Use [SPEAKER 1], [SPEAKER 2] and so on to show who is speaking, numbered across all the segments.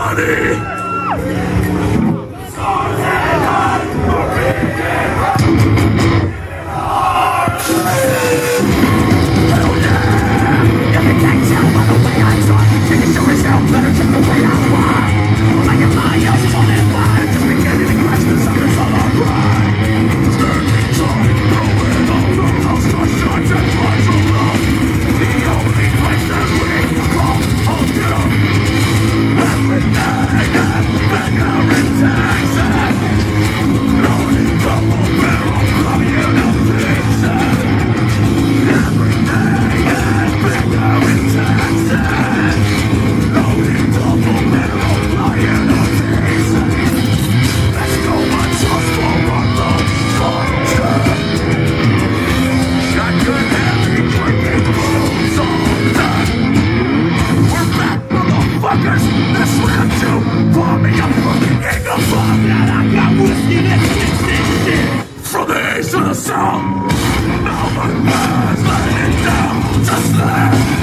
[SPEAKER 1] money. South, Melbourne man's laying down to sleep.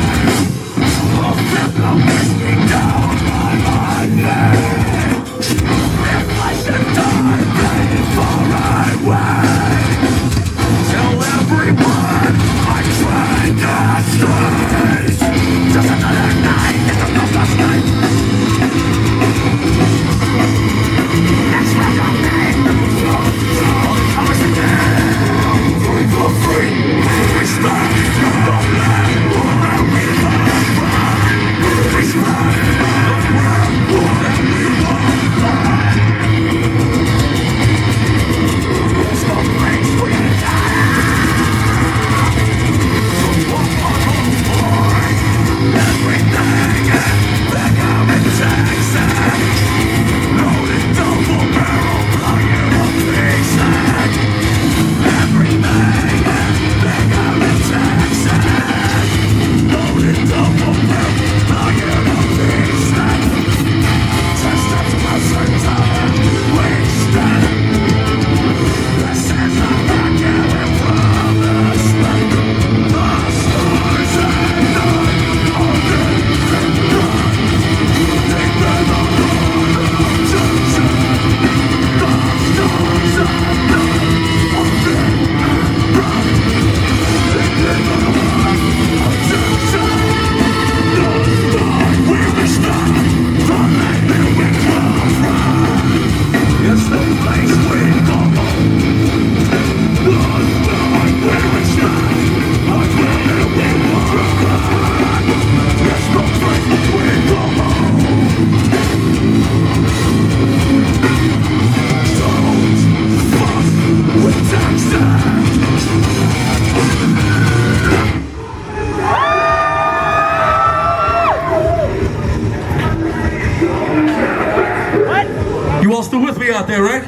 [SPEAKER 2] Out there, right?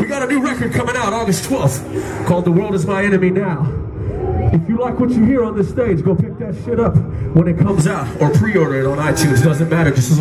[SPEAKER 2] We got a new record coming out August 12th called The World Is My Enemy Now. If you like what you hear on this stage, go pick that shit up when it comes out or pre-order it on iTunes. Doesn't matter. Just as